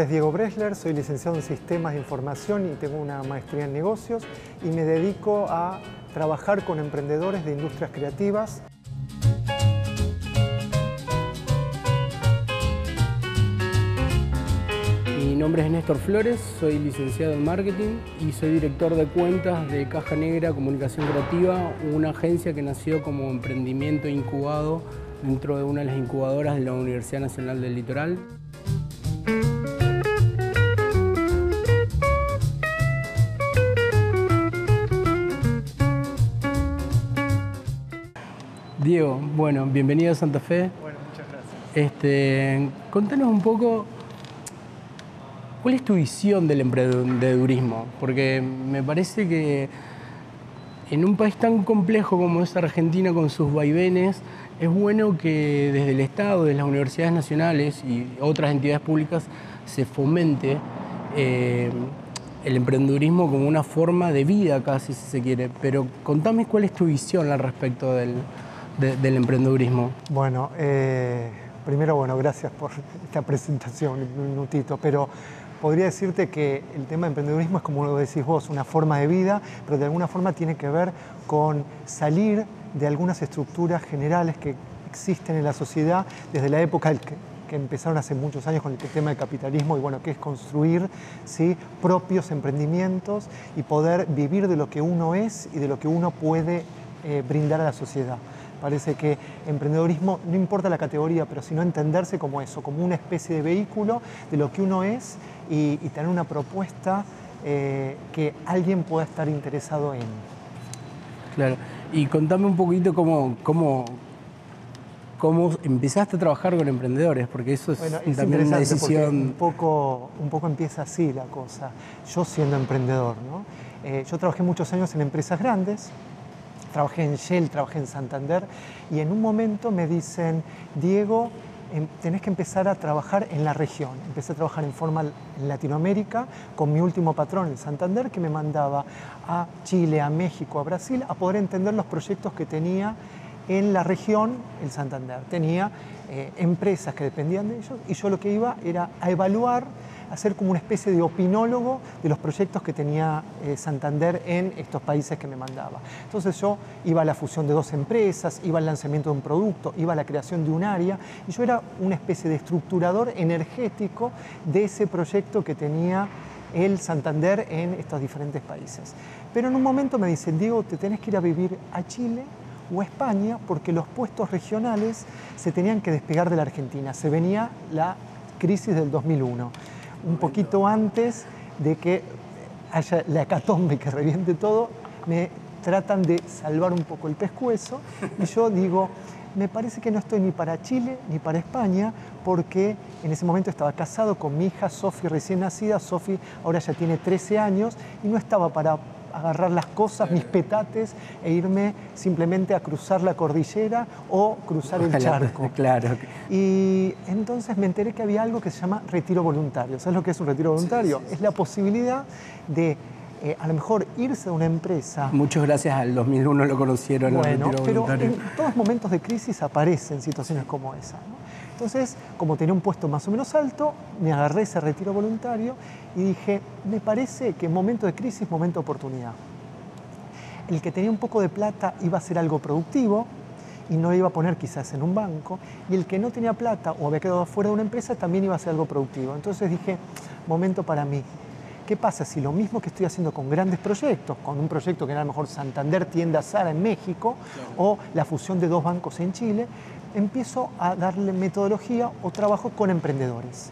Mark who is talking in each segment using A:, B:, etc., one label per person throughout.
A: nombre es Diego Bresler, soy licenciado en Sistemas de Información y tengo una maestría en negocios y me dedico a trabajar con emprendedores de industrias creativas.
B: Mi nombre es Néstor Flores, soy licenciado en marketing y soy director de cuentas de Caja Negra Comunicación Creativa, una agencia que nació como emprendimiento incubado dentro de una de las incubadoras de la Universidad Nacional del Litoral. Diego, bueno, bienvenido a Santa Fe.
A: Bueno, muchas gracias.
B: Este, contanos un poco, ¿cuál es tu visión del emprendedurismo? Porque me parece que en un país tan complejo como es Argentina con sus vaivenes, es bueno que desde el Estado, desde las universidades nacionales y otras entidades públicas se fomente eh, el emprendedurismo como una forma de vida casi, si se quiere. Pero contame cuál es tu visión al respecto del, del emprendedurismo.
A: Bueno, eh, primero, bueno, gracias por esta presentación, un minutito, pero podría decirte que el tema de emprendedurismo es como lo decís vos, una forma de vida, pero de alguna forma tiene que ver con salir de algunas estructuras generales que existen en la sociedad desde la época que, empezaron hace muchos años con el tema del capitalismo y bueno, que es construir ¿sí? propios emprendimientos y poder vivir de lo que uno es y de lo que uno puede eh, brindar a la sociedad. Parece que emprendedorismo, no importa la categoría, pero sino entenderse como eso, como una especie de vehículo de lo que uno es y, y tener una propuesta eh, que alguien pueda estar interesado en.
B: Claro. Y contame un poquito cómo, cómo, cómo empezaste a trabajar con emprendedores, porque eso es,
A: Bueno, es
B: también una decisión.
A: Un poco, un poco empieza así la cosa. Yo siendo emprendedor, ¿no? Eh, yo trabajé muchos años en empresas grandes, trabajé en Shell, trabajé en Santander, y en un momento me dicen, Diego, em- tenés que empezar a trabajar en la región. Empecé a trabajar en forma en Latinoamérica con mi último patrón en Santander que me mandaba a Chile, a México, a Brasil a poder entender los proyectos que tenía en la región el Santander. Tenía eh, empresas que dependían de ellos y yo lo que iba era a evaluar, hacer como una especie de opinólogo de los proyectos que tenía eh, Santander en estos países que me mandaba. Entonces yo iba a la fusión de dos empresas, iba al lanzamiento de un producto, iba a la creación de un área y yo era una especie de estructurador energético de ese proyecto que tenía el Santander en estos diferentes países. Pero en un momento me dicen, Diego, te tenés que ir a vivir a Chile o a España porque los puestos regionales se tenían que despegar de la Argentina. Se venía la crisis del 2001, un poquito antes de que haya la hecatombe que reviente todo, me tratan de salvar un poco el pescuezo y yo digo, me parece que no estoy ni para Chile ni para España porque en ese momento estaba casado con mi hija Sofi recién nacida, Sofi ahora ya tiene 13 años y no estaba para agarrar las cosas, mis petates e irme simplemente a cruzar la cordillera o cruzar el charco.
B: Claro.
A: Y entonces me enteré que había algo que se llama retiro voluntario. ¿Sabes lo que es un retiro voluntario? Es la posibilidad de eh, a lo mejor irse de una empresa
B: Muchas gracias al 2001 lo conocieron
A: bueno, pero en todos momentos de crisis aparecen situaciones como esa. ¿no? Entonces, como tenía un puesto más o menos alto, me agarré ese retiro voluntario y dije, me parece que en momento de crisis, momento de oportunidad. El que tenía un poco de plata iba a hacer algo productivo y no lo iba a poner quizás en un banco, y el que no tenía plata o había quedado fuera de una empresa también iba a hacer algo productivo. Entonces dije, momento para mí. ¿Qué pasa si lo mismo que estoy haciendo con grandes proyectos, con un proyecto que era a lo mejor Santander Tienda Sara en México o la fusión de dos bancos en Chile, empiezo a darle metodología o trabajo con emprendedores?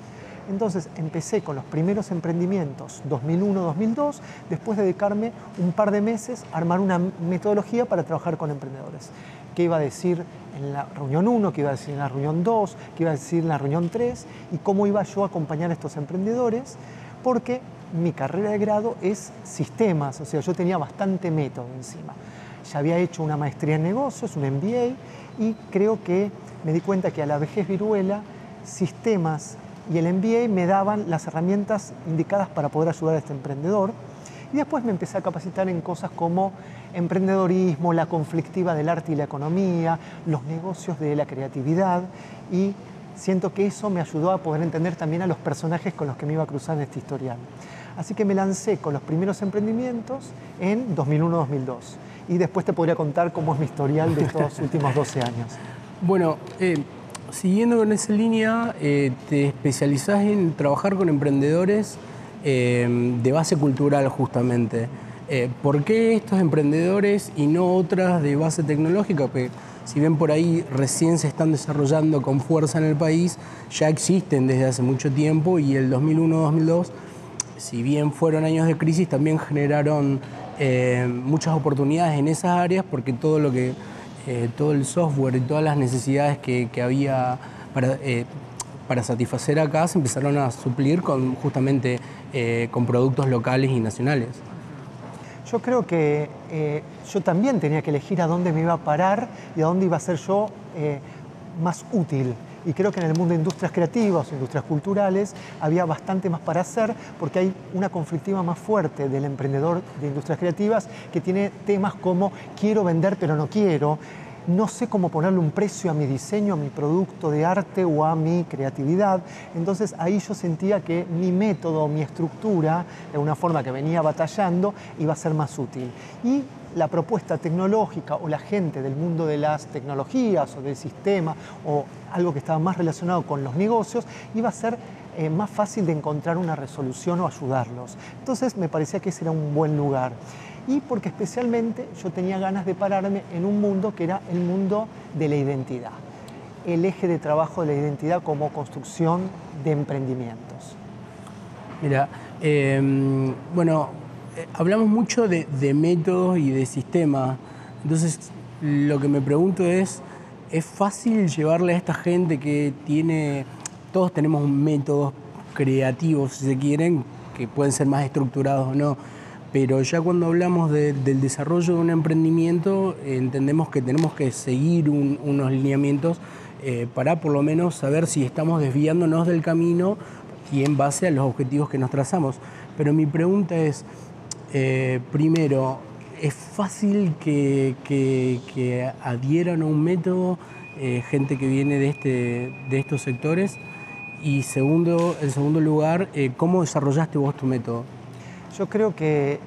A: Entonces empecé con los primeros emprendimientos 2001-2002, después de dedicarme un par de meses a armar una metodología para trabajar con emprendedores. ¿Qué iba a decir en la reunión 1, qué iba a decir en la reunión 2, qué iba a decir en la reunión 3 y cómo iba yo a acompañar a estos emprendedores? Porque mi carrera de grado es sistemas, o sea, yo tenía bastante método encima. Ya había hecho una maestría en negocios, un MBA, y creo que me di cuenta que a la vejez viruela, sistemas y el MBA me daban las herramientas indicadas para poder ayudar a este emprendedor. Y después me empecé a capacitar en cosas como emprendedorismo, la conflictiva del arte y la economía, los negocios de la creatividad y siento que eso me ayudó a poder entender también a los personajes con los que me iba a cruzar en este historial. Así que me lancé con los primeros emprendimientos en 2001-2002. Y después te podría contar cómo es mi historial de estos últimos 12 años.
B: Bueno, eh, siguiendo con esa línea, eh, te especializás en trabajar con emprendedores eh, de base cultural justamente. ¿Por qué estos emprendedores y no otras de base tecnológica? Porque si bien por ahí recién se están desarrollando con fuerza en el país, ya existen desde hace mucho tiempo y el 2001-2002, si bien fueron años de crisis, también generaron muchas oportunidades en esas áreas porque todo lo que eh, todo el software y todas las necesidades que, había eh, para, satisfacer acá se empezaron a suplir con justamente eh, con productos locales y nacionales.
A: Yo creo que yo también tenía que elegir a dónde me iba a parar y a dónde iba a ser yo más útil. Y creo que en el mundo de industrias creativas industrias culturales había bastante más para hacer porque hay una conflictiva más fuerte del emprendedor de industrias creativas que tiene temas como quiero vender pero no quiero, no sé cómo ponerle un precio a mi diseño, a mi producto de arte o a mi creatividad. Entonces ahí yo sentía que mi método, mi estructura, de una forma que venía batallando, iba a ser más útil. Y la propuesta tecnológica o la gente del mundo de las tecnologías o del sistema o algo que estaba más relacionado con los negocios iba a ser eh, más fácil de encontrar una resolución o ayudarlos. Entonces me parecía que ese era un buen lugar y porque especialmente yo tenía ganas de pararme en un mundo que era el mundo de la identidad, el eje de trabajo de la identidad como construcción de emprendimientos.
B: Mira, em, bueno, hablamos mucho de, métodos y de sistemas, entonces lo que me pregunto es, ¿es fácil llevarle a esta gente que tiene, todos tenemos métodos creativos, si se quieren, que pueden ser más estructurados o no, pero ya cuando hablamos del desarrollo de un emprendimiento, entendemos que tenemos que seguir unos lineamientos eh, para por lo menos saber si estamos desviándonos del camino y en base a los objetivos que nos trazamos. Pero mi pregunta es, eh, primero, ¿es fácil que, adhieran a un método eh, gente que viene de, este, de estos sectores? Y segundo, en segundo lugar, ¿cómo desarrollaste vos tu método?
A: Yo creo que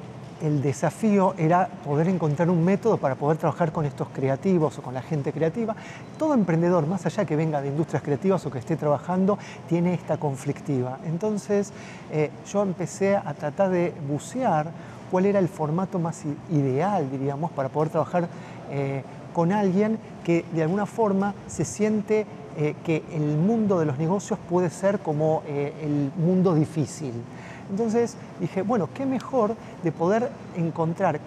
A: el desafío era poder encontrar un método para poder trabajar con estos creativos o con la gente creativa. Todo emprendedor, más allá que venga de industrias creativas o que esté trabajando, tiene esta conflictiva. Entonces eh, yo empecé a tratar de bucear cuál era el formato más ideal, diríamos, para poder trabajar eh, con alguien que de alguna forma se siente eh, que el mundo de los negocios puede ser como el mundo difícil. Entonces dije, bueno, qué mejor de poder encontrar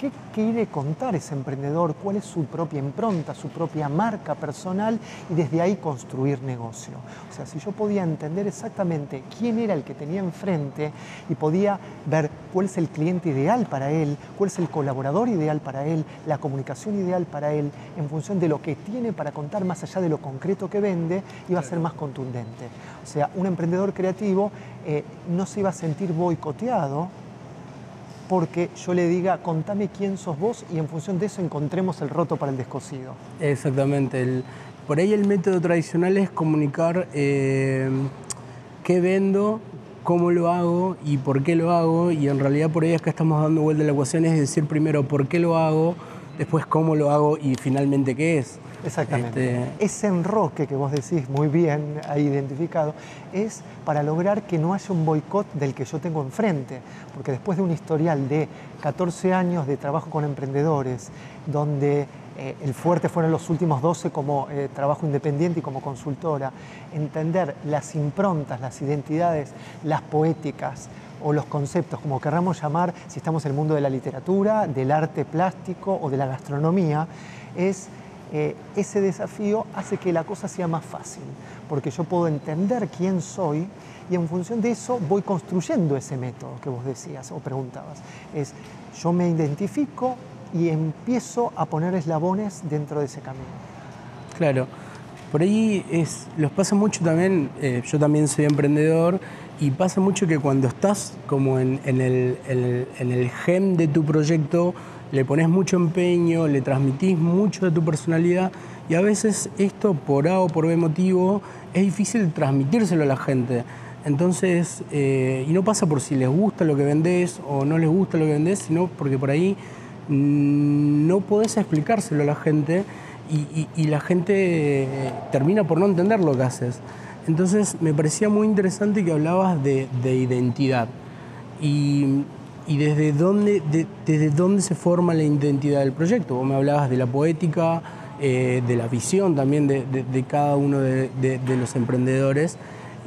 A: ¿Qué quiere contar ese emprendedor? ¿Cuál es su propia impronta, su propia marca personal? Y desde ahí construir negocio. O sea, si yo podía entender exactamente quién era el que tenía enfrente y podía ver cuál es el cliente ideal para él, cuál es el colaborador ideal para él, la comunicación ideal para él, en función de lo que tiene para contar más allá de lo concreto que vende, iba a ser más contundente. O sea, un emprendedor creativo eh, no se iba a sentir boicoteado porque yo le diga, contame quién sos vos y en función de eso encontremos el roto para el descosido.
B: Exactamente. por ahí el método tradicional es comunicar eh, qué vendo, cómo lo hago y por qué lo hago. Y en realidad por ahí que estamos dando vuelta a la ecuación, es decir primero por qué lo hago, después cómo lo hago y finalmente qué es.
A: Exactamente. Este, Ese enroque que vos decís muy bien ahí identificado es para lograr que no haya un boicot del que yo tengo enfrente, porque después de un historial de 14 años de trabajo con emprendedores, donde eh, el fuerte fueron los últimos 12 como eh, trabajo independiente y como consultora, entender las improntas, las identidades, las poéticas, o los conceptos, como querramos llamar, si estamos en el mundo de la literatura, del arte plástico o de la gastronomía, es eh, ese desafío hace que la cosa sea más fácil, porque yo puedo entender quién soy y en función de eso voy construyendo ese método que vos decías o preguntabas. Es, yo me identifico y empiezo a poner eslabones dentro de ese camino.
B: Claro, por ahí es, los pasa mucho también, eh, yo también soy emprendedor y pasa mucho que cuando estás como en, el, en el gen de tu proyecto, le pones mucho empeño, le transmitís mucho de tu personalidad Y a veces esto, por A o por B motivo, es difícil transmitírselo a la gente. Entonces, eh, y no pasa por si les gusta lo que vendés o no les gusta lo que vendés, sino porque por ahí mm, no podés explicárselo a la gente y, la gente eh, termina por no entender lo que haces. Entonces, me parecía muy interesante que hablabas de, identidad y, desde, dónde, desde dónde se forma la identidad del proyecto. Vos me hablabas de la poética, eh, de la visión también de, cada uno de, los emprendedores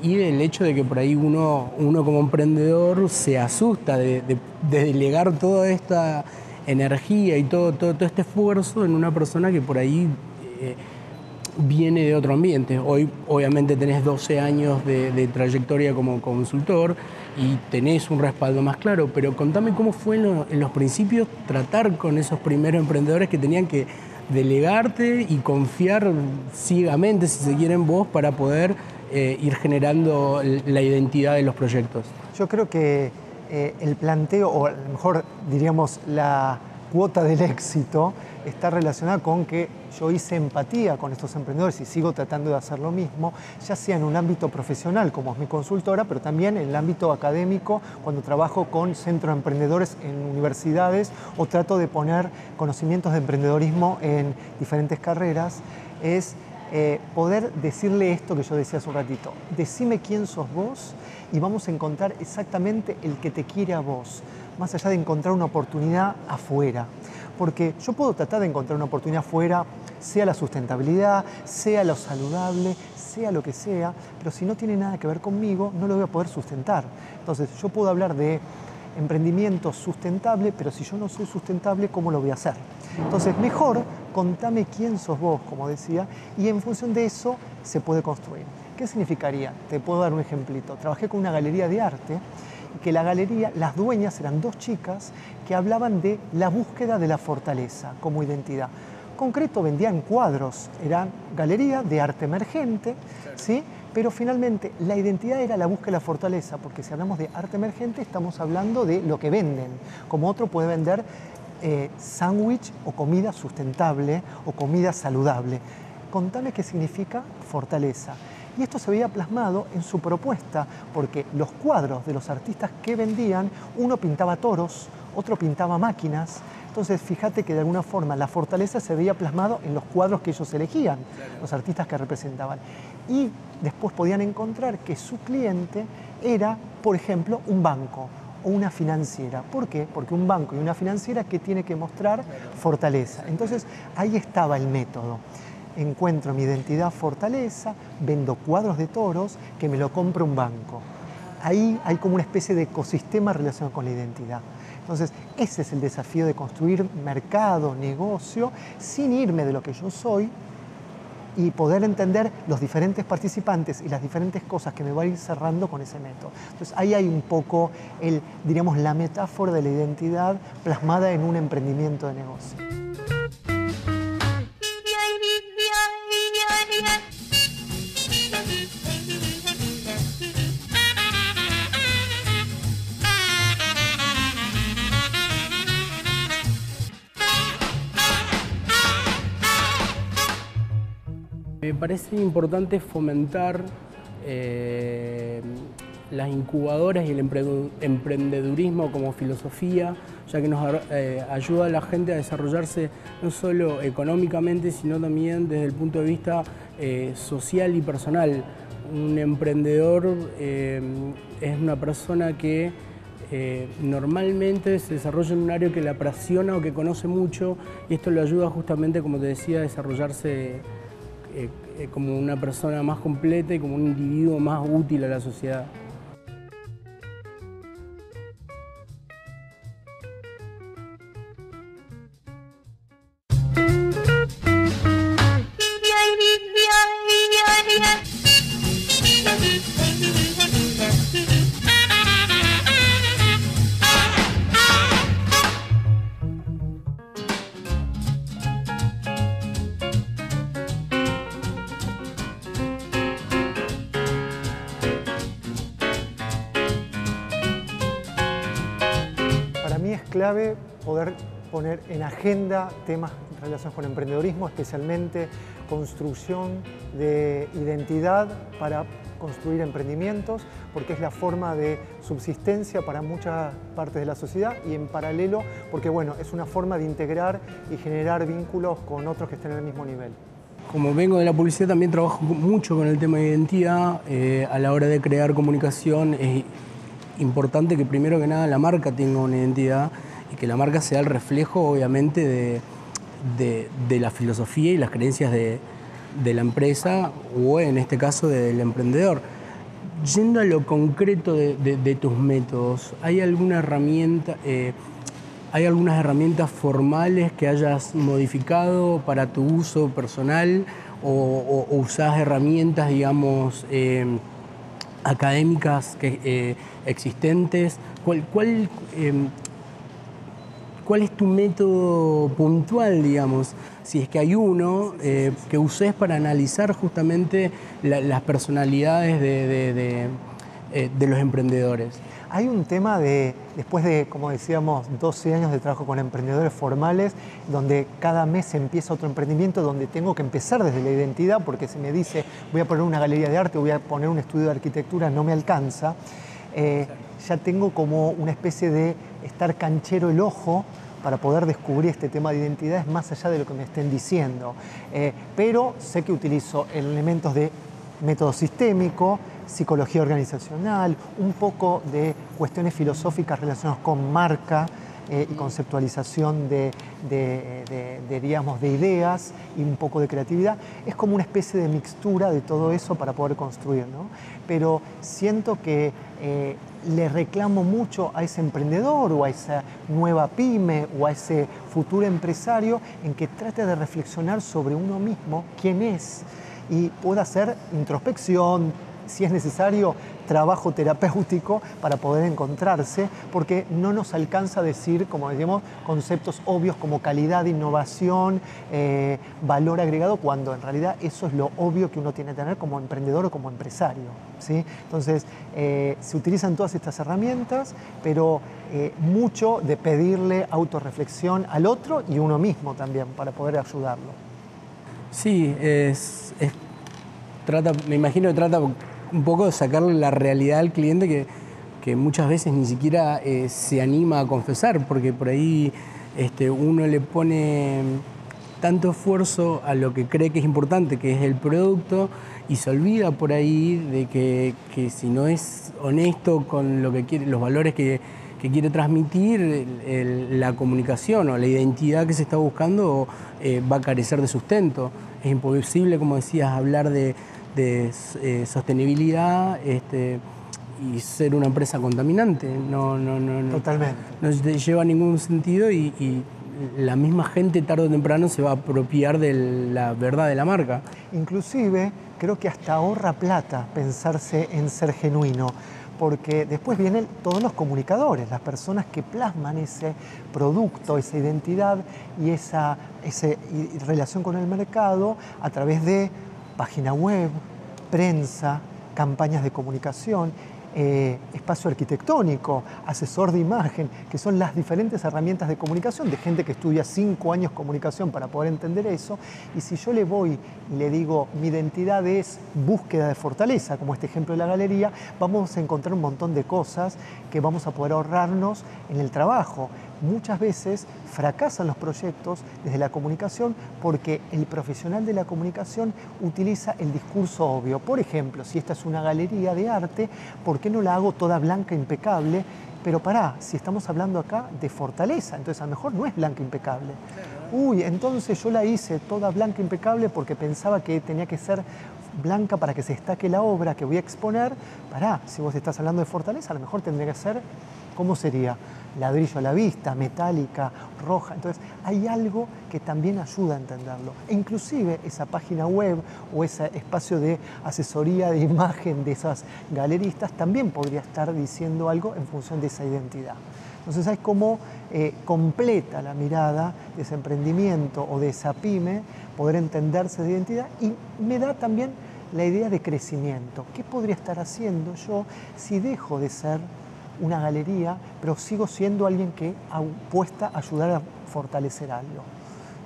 B: y del hecho de que por ahí uno, uno como emprendedor se asusta de, delegar toda esta energía y todo, todo, todo, este esfuerzo en una persona que por ahí eh, viene de otro ambiente. Hoy obviamente tenés 12 años de, trayectoria como consultor y tenés un respaldo más claro, pero contame cómo fue en los principios tratar con esos primeros emprendedores que tenían que delegarte y confiar ciegamente, si se quiere, en vos para poder eh, ir generando la identidad de los proyectos?
A: Yo creo que eh, el planteo, o a lo mejor diríamos la cuota del éxito, está relacionada con que yo hice empatía con estos emprendedores y sigo tratando de hacer lo mismo, ya sea en un ámbito profesional como es mi consultora, pero también en el ámbito académico cuando trabajo con centros de emprendedores en universidades o trato de poner conocimientos de emprendedorismo en diferentes carreras, es eh, poder decirle esto que yo decía hace un ratito, decime quién sos vos y vamos a encontrar exactamente el que te quiere a vos, más allá de encontrar una oportunidad afuera porque yo puedo tratar de encontrar una oportunidad fuera, sea la sustentabilidad, sea lo saludable, sea lo que sea, pero si no tiene nada que ver conmigo, no lo voy a poder sustentar. Entonces, yo puedo hablar de emprendimiento sustentable, pero si yo no soy sustentable, ¿cómo lo voy a hacer? Entonces, mejor contame quién sos vos, como decía, y en función de eso se puede construir. ¿Qué significaría? Te puedo dar un ejemplito. Trabajé con una galería de arte que la galería, las dueñas eran dos chicas que hablaban de la búsqueda de la fortaleza como identidad. Concreto vendían cuadros, eran galería de arte emergente, ¿sí? pero finalmente la identidad era la búsqueda de la fortaleza, porque si hablamos de arte emergente estamos hablando de lo que venden, como otro puede vender eh, sándwich o comida sustentable o comida saludable. Contame qué significa fortaleza. Y esto se veía plasmado en su propuesta, porque los cuadros de los artistas que vendían, uno pintaba toros, otro pintaba máquinas. Entonces, fíjate que de alguna forma la fortaleza se veía plasmado en los cuadros que ellos elegían, los artistas que representaban. Y después podían encontrar que su cliente era, por ejemplo, un banco o una financiera. ¿Por qué? Porque un banco y una financiera que tiene que mostrar fortaleza. Entonces, ahí estaba el método encuentro mi identidad fortaleza, vendo cuadros de toros que me lo compra un banco. Ahí hay como una especie de ecosistema relacionado con la identidad. Entonces, ese es el desafío de construir mercado, negocio, sin irme de lo que yo soy y poder entender los diferentes participantes y las diferentes cosas que me va a ir cerrando con ese método. Entonces, ahí hay un poco, el, diríamos, la metáfora de la identidad plasmada en un emprendimiento de negocio.
B: Me parece importante fomentar eh, las incubadoras y el emprendedurismo como filosofía, ya que nos eh, ayuda a la gente a desarrollarse no solo económicamente, sino también desde el punto de vista eh, social y personal. Un emprendedor es una persona que normalmente se desarrolla en un área que le apasiona o que conoce mucho y esto le ayuda justamente, como te decía, a desarrollarse eh, eh, como una persona más completa y como un individuo más útil a la sociedad.
A: Temas relacionados con emprendedorismo, especialmente construcción de identidad para construir emprendimientos, porque es la forma de subsistencia para muchas partes de la sociedad y en paralelo, porque bueno, es una forma de integrar y generar vínculos con otros que estén en el mismo nivel.
B: Como vengo de la publicidad, también trabajo mucho con el tema de identidad. Eh, a la hora de crear comunicación es importante que primero que nada la marca tenga una identidad y que la marca sea el reflejo, obviamente, de la filosofía y las creencias de, de la empresa o en este caso del emprendedor. Yendo a lo concreto de, tus métodos, ¿hay alguna herramienta, eh, hay algunas herramientas formales que hayas modificado para tu uso personal o, usas herramientas, digamos, eh, académicas que, eh, existentes? ¿Cuál, cuál, ¿Cuál es tu método puntual, digamos? si es que hay uno eh, que uses para analizar justamente las personalidades eh, de, los emprendedores.
A: Hay un tema de, después de, como decíamos, 12 años de trabajo con emprendedores formales, donde cada mes empieza otro emprendimiento, donde tengo que empezar desde la identidad, porque se me dice, voy a poner una galería de arte, voy a poner un estudio de arquitectura, no me alcanza. Eh, ya tengo como una especie de estar canchero el ojo para poder descubrir este tema de identidad es más allá de lo que me estén diciendo. Eh, pero sé que utilizo elementos de método sistémico, psicología organizacional, un poco de cuestiones filosóficas relacionadas con marca, eh, y conceptualización de, digamos, de ideas y un poco de creatividad. Es como una especie de mixtura de todo eso para poder construir. ¿no? Pero siento que eh, le reclamo mucho a ese emprendedor o a esa nueva pyme o a ese futuro empresario en que trate de reflexionar sobre uno mismo, quién es, y pueda hacer introspección, si es necesario, trabajo terapéutico para poder encontrarse, porque no nos alcanza a decir, como decíamos, conceptos obvios como calidad, innovación, eh, valor agregado, cuando en realidad eso es lo obvio que uno tiene que tener como emprendedor o como empresario. ¿sí? Entonces, eh, se utilizan todas estas herramientas, pero eh, mucho de pedirle autorreflexión al otro y uno mismo también para poder ayudarlo.
B: Sí, es, trata, me imagino que trata un poco sacarle la realidad al cliente que, que muchas veces ni siquiera eh, se anima a confesar, porque por ahí este, uno le pone tanto esfuerzo a lo que cree que es importante, que es el producto, y se olvida por ahí de que, que si no es honesto con lo que quiere, los valores que, que quiere transmitir, la comunicación o la identidad que se está buscando eh, va a carecer de sustento. Es imposible, como decías, hablar de, de eh, sostenibilidad este, y ser una empresa contaminante. No, no, no,
A: Totalmente.
B: No lleva ningún sentido y, la misma gente tarde o temprano se va a apropiar de la verdad de la marca.
A: Inclusive creo que hasta ahorra plata pensarse en ser genuino porque después vienen todos los comunicadores, las personas que plasman ese producto, esa identidad y esa, esa relación con el mercado a través de página web, prensa, campañas de comunicación, eh, espacio arquitectónico, asesor de imagen, que son las diferentes herramientas de comunicación de gente que estudia cinco años comunicación para poder entender eso. Y si yo le voy y le digo, mi identidad es búsqueda de fortaleza, como este ejemplo de la galería, vamos a encontrar un montón de cosas que vamos a poder ahorrarnos en el trabajo muchas veces fracasan los proyectos desde la comunicación porque el profesional de la comunicación utiliza el discurso obvio. Por ejemplo, si esta es una galería de arte, ¿por qué no la hago toda blanca, impecable? Pero pará, si estamos hablando acá de fortaleza, entonces a lo mejor no es blanca impecable. Uy, entonces yo la hice toda blanca impecable porque pensaba que tenía que ser blanca para que se destaque la obra que voy a exponer. Pará, si vos estás hablando de fortaleza, a lo mejor tendría que ser, ¿cómo sería? Ladrillo a la vista, metálica, roja. Entonces hay algo que también ayuda a entenderlo. E inclusive esa página web o ese espacio de asesoría de imagen de esas galeristas también podría estar diciendo algo en función de esa identidad. Entonces es como eh, completa la mirada de ese emprendimiento o de esa pyme, poder entenderse de identidad y me da también la idea de crecimiento. ¿Qué podría estar haciendo yo si dejo de ser una galería, pero sigo siendo alguien que apuesta a ayudar a fortalecer algo.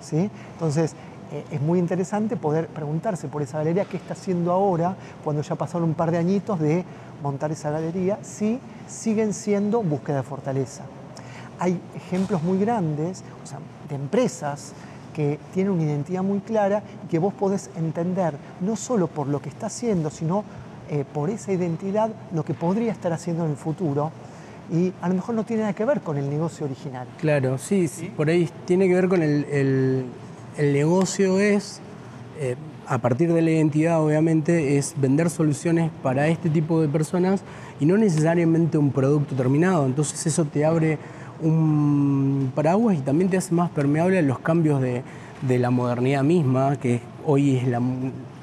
A: ¿sí? Entonces, eh, es muy interesante poder preguntarse por esa galería qué está haciendo ahora, cuando ya pasaron un par de añitos de montar esa galería, si siguen siendo búsqueda de fortaleza. Hay ejemplos muy grandes o sea, de empresas que tienen una identidad muy clara y que vos podés entender no solo por lo que está haciendo, sino eh, por esa identidad lo que podría estar haciendo en el futuro y a lo mejor no tiene nada que ver con el negocio original.
B: Claro, sí, por ahí tiene que ver con el, el, negocio es, eh, a partir de la identidad obviamente, es vender soluciones para este tipo de personas y no necesariamente un producto terminado. Entonces eso te abre un paraguas y también te hace más permeable a los cambios de, de la modernidad misma, que hoy es la,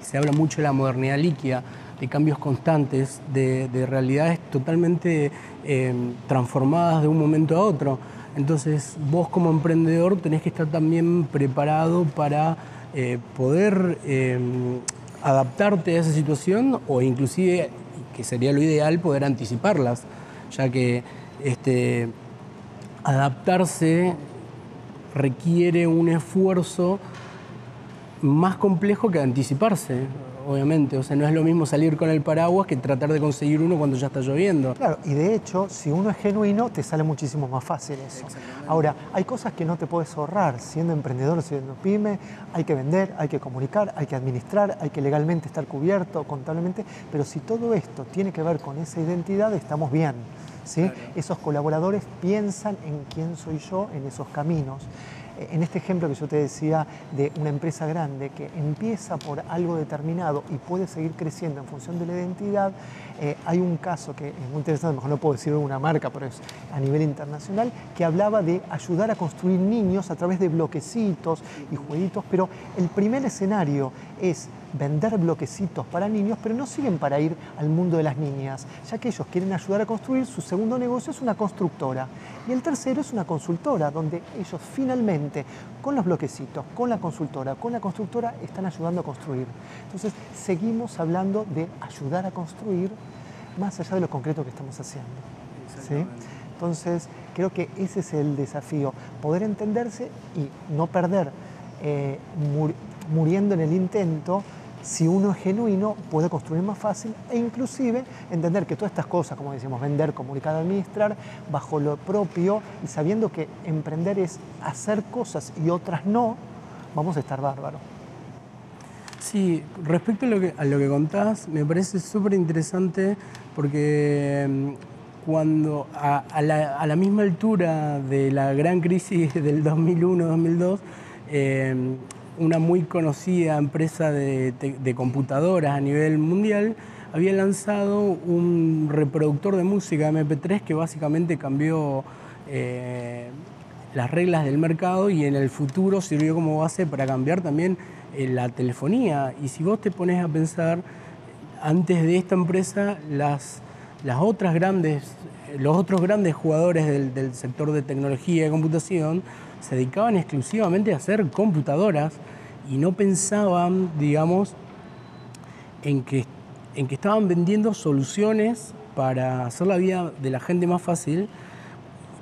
B: se habla mucho de la modernidad líquida, de cambios constantes, de, de realidades totalmente eh, transformadas de un momento a otro. Entonces vos como emprendedor tenés que estar también preparado para eh, poder eh, adaptarte a esa situación o inclusive, que sería lo ideal, poder anticiparlas, ya que este, adaptarse requiere un esfuerzo más complejo que anticiparse obviamente. O sea, no es lo mismo salir con el paraguas que tratar de conseguir uno cuando ya está lloviendo.
A: Claro, y de hecho, si uno es genuino, te sale muchísimo más fácil eso. Ahora, hay cosas que no te puedes ahorrar. Siendo emprendedor, siendo pyme, hay que vender, hay que comunicar, hay que administrar, hay que legalmente estar cubierto, contablemente. Pero si todo esto tiene que ver con esa identidad, estamos bien. ¿sí? Esos colaboradores piensan en quién soy yo en esos caminos en este ejemplo que yo te decía de una empresa grande que empieza por algo determinado y puede seguir creciendo en función de la identidad, eh, hay un caso que es muy interesante, mejor no puedo decir una marca, pero es a nivel internacional, que hablaba de ayudar a construir niños a través de bloquecitos y jueguitos, pero el primer escenario es vender bloquecitos para niños, pero no siguen para ir al mundo de las niñas, ya que ellos quieren ayudar a construir, su segundo negocio es una constructora y el tercero es una consultora, donde ellos finalmente, con los bloquecitos, con la consultora, con la constructora, están ayudando a construir. Entonces, seguimos hablando de ayudar a construir más allá de lo concreto que estamos haciendo. ¿sí? Entonces, creo que ese es el desafío, poder entenderse y no perder, eh, muriendo en el intento, si uno es genuino, puede construir más fácil e inclusive entender que todas estas cosas, como decimos, vender, comunicar, administrar, bajo lo propio y sabiendo que emprender es hacer cosas y otras no, vamos a estar bárbaros.
B: Sí, respecto a lo que, a lo que contás, me parece súper interesante porque mm, cuando a, la, misma altura de la gran crisis del 2001-2002, una muy conocida empresa de, computadoras a nivel mundial había lanzado un reproductor de música MP3 que básicamente cambió eh, las reglas del mercado y en el futuro sirvió como base para cambiar también eh, la telefonía. Y si vos te pones a pensar, antes de esta empresa, las, las otras grandes, los otros grandes jugadores del, del sector de tecnología y computación se dedicaban exclusivamente a hacer computadoras y no pensaban, digamos, en que, en que estaban vendiendo soluciones para hacer la vida de la gente más fácil,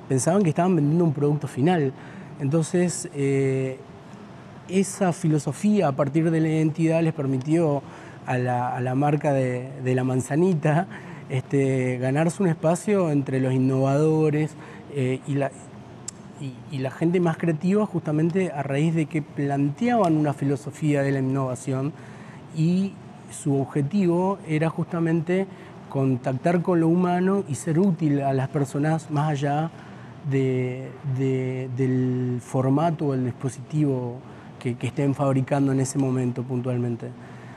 B: pensaban que estaban vendiendo un producto final. Entonces, eh, esa filosofía a partir de la identidad les permitió a la, marca de, la manzanita este, ganarse un espacio entre los innovadores eh, y, la, y, la gente más creativa justamente a raíz de que planteaban una filosofía de la innovación y su objetivo era justamente contactar con lo humano y ser útil a las personas más allá del formato o el dispositivo que, estén fabricando en ese momento puntualmente.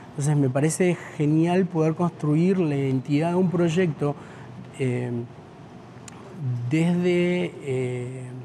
B: Entonces me parece genial poder construir la identidad de un proyecto eh, desde... Eh,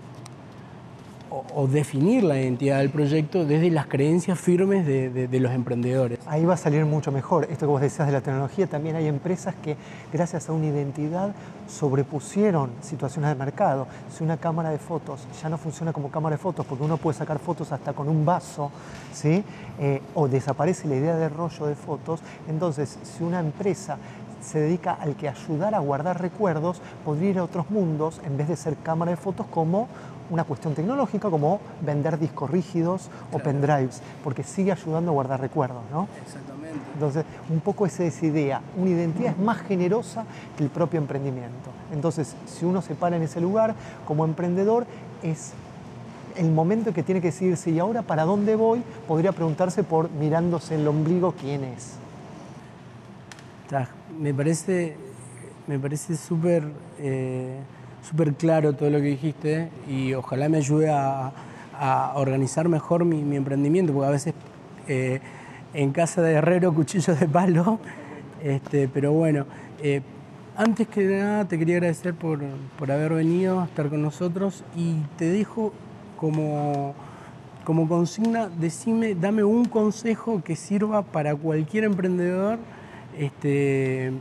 B: o, definir la identidad del proyecto desde las creencias firmes de, los emprendedores.
A: Ahí va a salir mucho mejor. Esto que vos decías de la tecnología, también hay empresas que gracias a una identidad sobrepusieron situaciones de mercado. Si una cámara de fotos ya no funciona como cámara de fotos porque uno puede sacar fotos hasta con un vaso, ¿sí? Eh, o desaparece la idea de rollo de fotos, entonces si una empresa se dedica al que ayudar a guardar recuerdos, podría ir a otros mundos en vez de ser cámara de fotos como una cuestión tecnológica como vender discos rígidos o pendrives, porque sigue ayudando a guardar recuerdos, ¿no?
B: Exactamente.
A: Entonces, un poco esa es idea. Una identidad es más generosa que el propio emprendimiento. Entonces, si uno se para en ese lugar como emprendedor, es el momento que tiene que decidirse, ¿y ahora para dónde voy? Podría preguntarse por mirándose en el ombligo quién es.
B: Me parece, me parece súper eh, súper claro todo lo que dijiste y ojalá me ayude a, organizar mejor mi, emprendimiento, porque a veces eh, en casa de herrero cuchillos de palo, este, pero bueno, eh, antes que nada te quería agradecer por, por haber venido a estar con nosotros y te dejo como, como consigna, decime, dame un consejo que sirva para cualquier emprendedor este,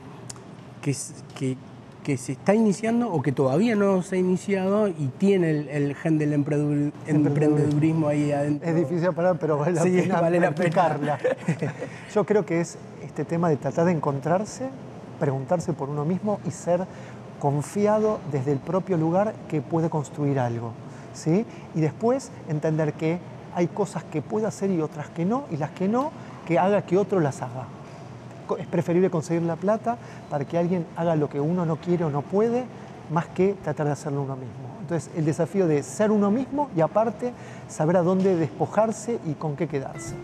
B: que, que, que se está iniciando o que todavía no se ha iniciado y tiene el, gen del emprendedurismo ahí adentro.
A: Es difícil parar, pero vale la pena vale la Yo creo que es este tema de tratar de encontrarse, preguntarse por uno mismo y ser confiado desde el propio lugar que puede construir algo. ¿sí? Y después entender que hay cosas que puede hacer y otras que no, y las que no, que haga que otro las haga es preferible conseguir la plata para que alguien haga lo que uno no quiere o no puede, más que tratar de hacerlo uno mismo. Entonces, el desafío de ser uno mismo y aparte saber a dónde despojarse y con qué quedarse.